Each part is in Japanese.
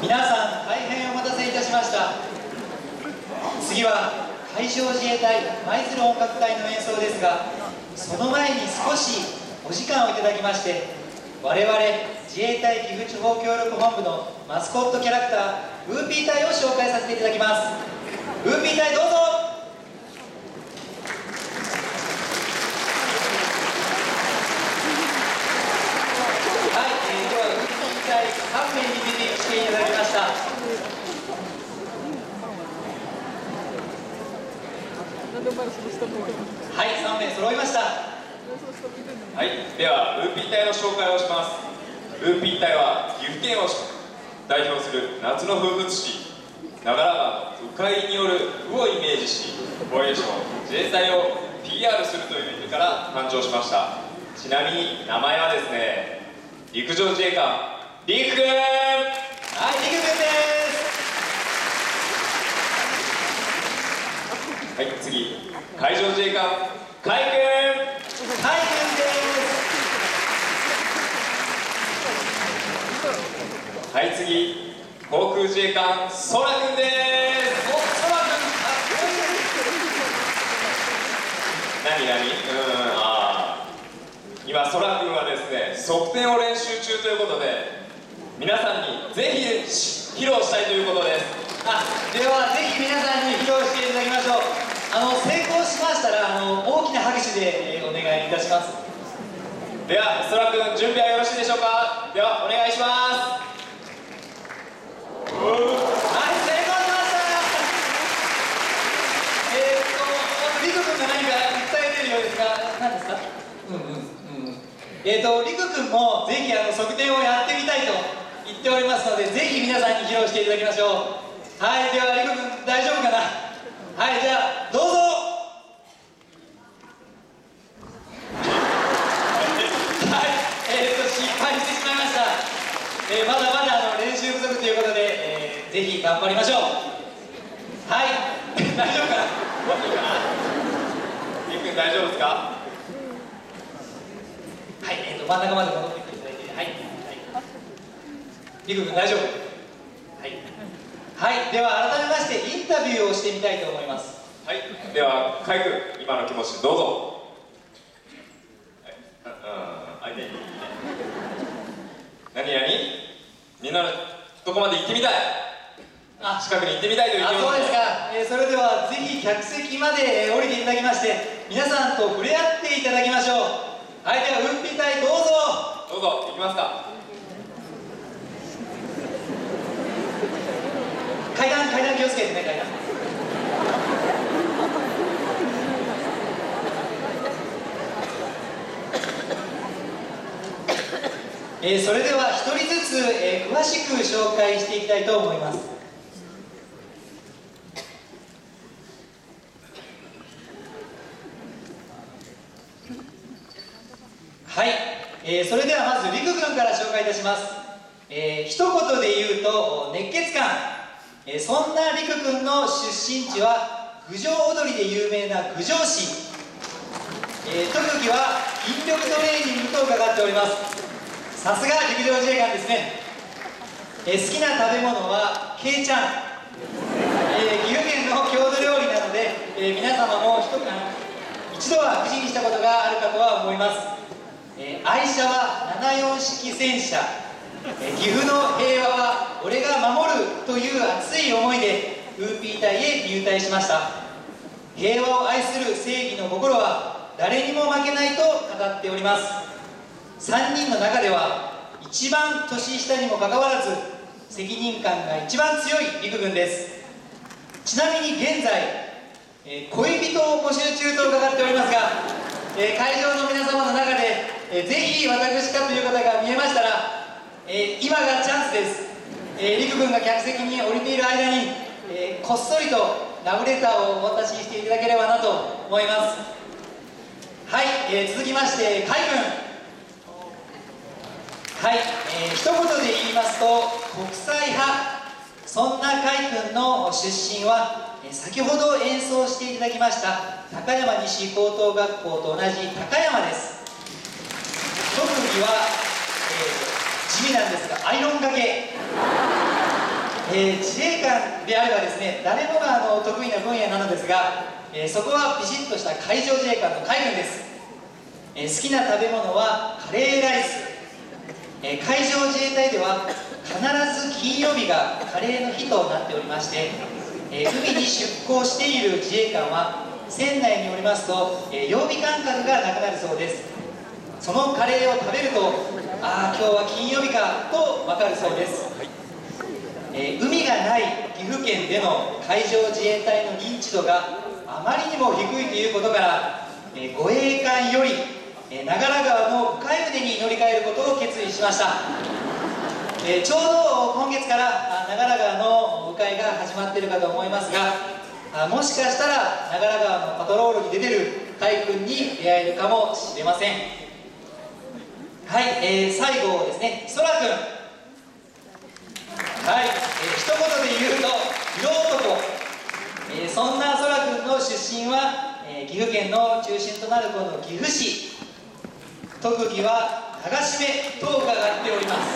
皆さん大変お待たせいたしました。次は海上自衛隊舞鶴音楽隊の演奏ですがその前に少しお時間をいただきまして我々自衛隊岐阜地方協力本部のマスコットキャラクターウーピー隊を紹介させていただきます。ウーピー隊どうぞはい、えー、ではウーピー隊3名に出てきていただきました。はい、3名揃いました。はい、ではウーピー隊の紹介をします。ウーピー隊は岐阜県を代表する夏の風物詩長良川の鵜飼による鵜をイメージし防衛省自衛隊を PR するという意味から誕生しました。ちなみに名前はですね陸上自衛官陸軍はい、りくくんです。はい次。海上自衛官海軍はい、くんです。はい次。航空自衛官空くんです。お、そらくん、かっこいい何何？うーん。あー。今そらくんはですね側転を練習中ということで皆さんにぜひ披露したいということです。あ、ではぜひ皆さんに披露していただきましょう。あの、成功しましたら、あの、大きな拍手で、えーお願いいたします。ではそらくん準備はよろしいでしょうか。ではお願いしますはい、成功しました。えー、っと、りくくんが何か伝えてるようですが、何ですか？うんうん。うんえー、っと、りくくんもぜひあの側転をやってみっておりますので、ぜひ皆さんに披露していただきましょう。はい、ではりくくん大丈夫かな？はい、じゃあ、どうぞ。はい、えー、っと、失敗してしまいました。えーまだまだあの練習不足ということで、えーぜひ頑張りましょう。はい 大丈夫かな？いいかなりくん大丈夫ですか？はい、えー、と真ん中まで戻ってきていただいてはい、はい、りくくん大丈夫？はい、はい、では改めましてインタビューをしてみたいと思います。はい。では海君今の気持ちどうぞ。はい。うんあいて何何？みんなのとこまで行ってみたい。あ近くに行ってみたいというあ気持ちそうですか、えーそれではぜひ客席まで、えー降りていただきまして皆さんと触れ合っていただきましょう。はい。ではウッピー隊どうぞどうぞ行きますか階段階段気をつけてね階段えーそれでは一人ずつ、えー詳しく紹介していきたいと思います。はい、えーそれではまずりくくんから紹介いたします、えー一言で言うと熱血感、えそんなりくくんの出身地は郡上踊りで有名な郡上市、えー特技は筋力トレーニングと伺っております。さすが陸上自衛官ですね、え好きな食べ物はけいちゃん、えー岐阜県の郷土料理なので、え皆様も一一度は口にしたことがあるかとは思います、え愛車は74式戦車、岐阜の平和は俺が守るという熱い思いでウーピー隊へ入隊しました。平和を愛する正義の心は誰にも負けないと語っております。3人の中では一番年下にもかかわらず責任感が一番強い陸軍です。ちなみに現在、えー恋人を募集中と伺っておりますが、えー会場の皆様の中で、えーぜひ私かという方が見えましたら、えー今がチャンスです、えー陸軍が客席に降りている間に、えーこっそりとラブレターをお渡ししていただければなと思います。はい、えー続きまして海軍。はい、えー一言で言いますと国際派そんな海君の出身は先ほど演奏していただきました高山西高等学校と同じ高山です。特技は、えーなんですがアイロンがけ。えー、自衛官であればですね誰もがあの得意な分野なのですが、えー、そこはビシッとした海上自衛官の海軍です、えー、好きな食べ物はカレーライス、え海上自衛隊では必ず金曜日がカレーの日となっておりまして、え海に出港している自衛官は船内におりますと、え曜日感覚がなくなるそうです。そのカレーを食べるとああ今日は金曜日かと分かるそうです。えー、海がない岐阜県での海上自衛隊の認知度があまりにも低いということから、えー、護衛艦より、えー、長良川の鵜飼船に乗り換えることを決意しました、えー、ちょうど今月から長良川の鵜飼が始まっているかと思いますがあもしかしたら長良川のパトロールに出てる海軍に出会えるかもしれませんはい、えー、最後ですね。そらくんはい、えー、一言で言うと色男、えー、そんなそらくんの出身は、えー、岐阜県の中心となるこの岐阜市。特技は流し目と伺っております、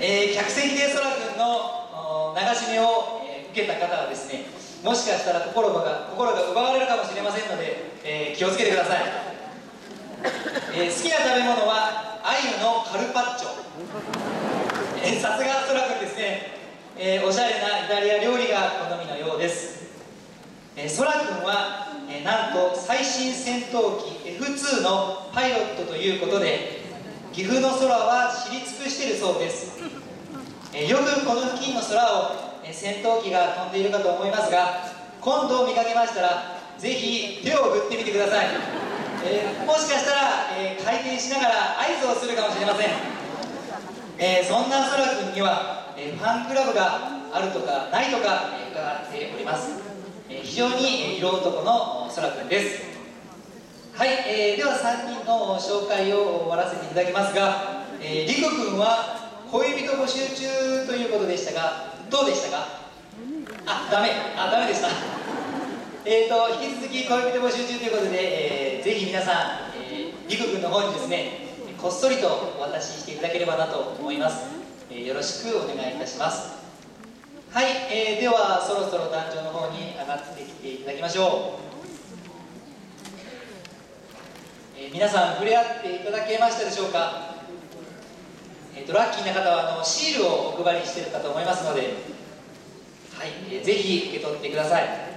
えー、客席でそらくんの流し目を、えー、受けた方はですねもしかしたら心が心が奪われるかもしれませんので、えー、気をつけてください、えー、好きな食べ物は鮎のカルパッチョ。えさすがそらくんですね、えー、おしゃれなイタリア料理が好みのようです。えそらくんは、えー、なんと最新戦闘機 F2 のパイロットということで岐阜の空は知り尽くしているそうです、えー、よくこの付近の空を、えー、戦闘機が飛んでいるかと思いますが今度見かけましたらぜひ手を振ってみてください、えー、もしかしたら、え回転しながら合図をするかもしれません。えー、そんなそらくんには、えー、ファンクラブがあるとかないとか、えー、伺っております、えー、非常に色男のそらくんです。はい、えー、では3人の紹介を終わらせていただきますが、えー、りくくんは恋人募集中ということでしたがどうでしたか？あダメ。あダメでした。えーと引き続き恋人募集中ということで、えー、ぜひ皆さん、えー、りくくんの方にですねこっそりとお渡ししていただければなと思います、えー、よろしくお願いいたします。はい、えー、ではそろそろ壇上の方に上がってきていただきましょう、えー、皆さん触れ合っていただけましたでしょうか？えーと、ラッキーな方はあのシールをお配りしてるかと思いますので、はいえー、ぜひ受け取ってください。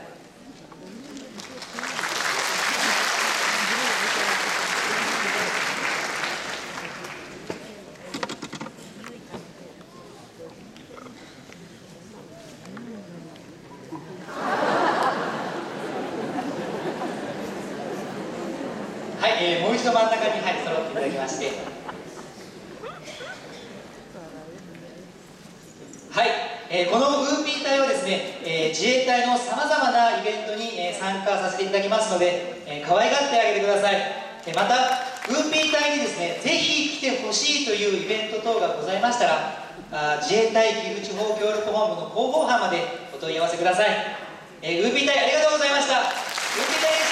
はいえー、もう一度真ん中に、はい、揃っていただきまして。はい、えー、このウーピー隊はですね、えー、自衛隊のさまざまなイベントに、えー、参加させていただきますので、えー、可愛がってあげてください、えー、またウーピー隊にですねぜひ来てほしいというイベント等がございましたらあ自衛隊岐阜地方協力本部の広報班までお問い合わせください、えー、ウーピー隊ありがとうございました。ウーピー隊